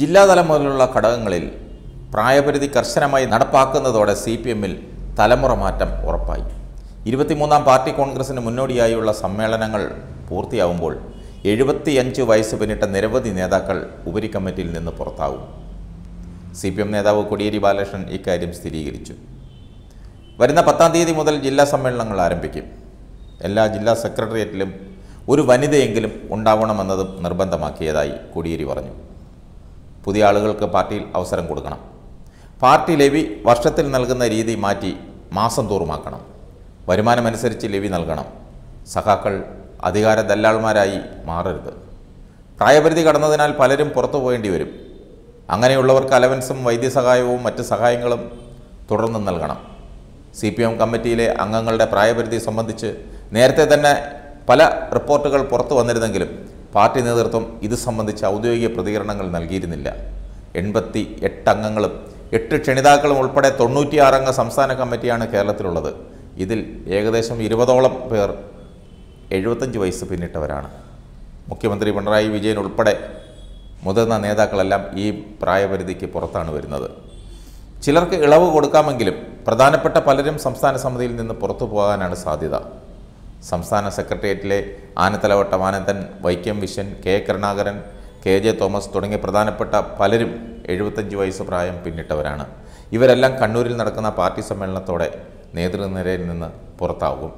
ജില്ലാതലം മുതലുള്ള ഘടകങ്ങളിൽ പ്രായപരിധി കർശനമായി നടപ്പാക്കുന്നതോടെ സി പി എമ്മിൽ തലമുറ മാറ്റം ഉറപ്പായി. ഇരുപത്തിമൂന്നാം പാർട്ടി കോൺഗ്രസിന് മുന്നോടിയായുള്ള സമ്മേളനങ്ങൾ പൂർത്തിയാവുമ്പോൾ എഴുപത്തിയഞ്ച് വയസ്സ് പിന്നിട്ട നിരവധി നേതാക്കൾ ഉപരി കമ്മിറ്റിയിൽ നിന്ന് പുറത്താവും. സി പി എം നേതാവ് കോടിയേരി ബാലകൃഷ്ണൻ ഇക്കാര്യം സ്ഥിരീകരിച്ചു. വരുന്ന പത്താം തീയതി മുതൽ ജില്ലാ സമ്മേളനങ്ങൾ ആരംഭിക്കും. എല്ലാ ജില്ലാ സെക്രട്ടേറിയറ്റിലും ഒരു വനിതയെങ്കിലും ഉണ്ടാവണമെന്നതും നിർബന്ധമാക്കിയതായി കോടിയേരി പറഞ്ഞു. പുതിയ ആളുകൾക്ക് പാർട്ടിയിൽ അവസരം കൊടുക്കണം. പാർട്ടി ലെവി വർഷത്തിൽ നൽകുന്ന രീതി മാറ്റി മാസം തോറുമാക്കണം വരുമാനമനുസരിച്ച് ലെവി നൽകണം. സഖാക്കൾ അധികാര ദല്ലാൾമാരായി മാറരുത്. പ്രായപരിധി കടന്നതിനാൽ പലരും പുറത്തു പോകേണ്ടി വരും. അങ്ങനെയുള്ളവർക്ക് അലവൻസും വൈദ്യസഹായവും മറ്റ് സഹായങ്ങളും തുടർന്ന് നൽകണം. സി പി എം കമ്മിറ്റിയിലെ അംഗങ്ങളുടെ പ്രായപരിധി സംബന്ധിച്ച് നേരത്തെ തന്നെ പല റിപ്പോർട്ടുകൾ പുറത്തു വന്നിരുന്നെങ്കിലും പാർട്ടി നേതൃത്വം ഇത് സംബന്ധിച്ച് ഔദ്യോഗിക പ്രതികരണങ്ങൾ നൽകിയിരുന്നില്ല. എൺപത്തി എട്ട് അംഗങ്ങളും എട്ട് ക്ഷണിതാക്കളും ഉൾപ്പെടെ തൊണ്ണൂറ്റിയാറംഗ സംസ്ഥാന കമ്മിറ്റിയാണ് കേരളത്തിലുള്ളത്. ഇതിൽ ഏകദേശം ഇരുപതോളം പേർ എഴുപത്തഞ്ച് വയസ്സ് പിന്നിട്ടവരാണ്. മുഖ്യമന്ത്രി പിണറായി വിജയൻ ഉൾപ്പെടെ മുതിർന്ന നേതാക്കളെല്ലാം ഈ പ്രായപരിധിക്ക് പുറത്താണ് വരുന്നത്. ചിലർക്ക് ഇളവ് കൊടുക്കാമെങ്കിലും പ്രധാനപ്പെട്ട പലരും സംസ്ഥാന സമിതിയിൽ നിന്ന് പുറത്തു പോകാനാണ് സാധ്യത. സംസ്ഥാന സെക്രട്ടേറിയറ്റിലെ Anathalavattam Anandan Vaikom Viswan K Karunakaran K J Thomas തുടങ്ങിയ പ്രധാനപ്പെട്ട പലരും എഴുപത്തഞ്ച് വയസ്സ് പ്രായം പിന്നിട്ടവരാണ്. ഇവരെല്ലാം കണ്ണൂരിൽ നടക്കുന്ന പാർട്ടി സമ്മേളനത്തോടെ നേതൃനിരയിൽ നിന്ന് പുറത്താകും.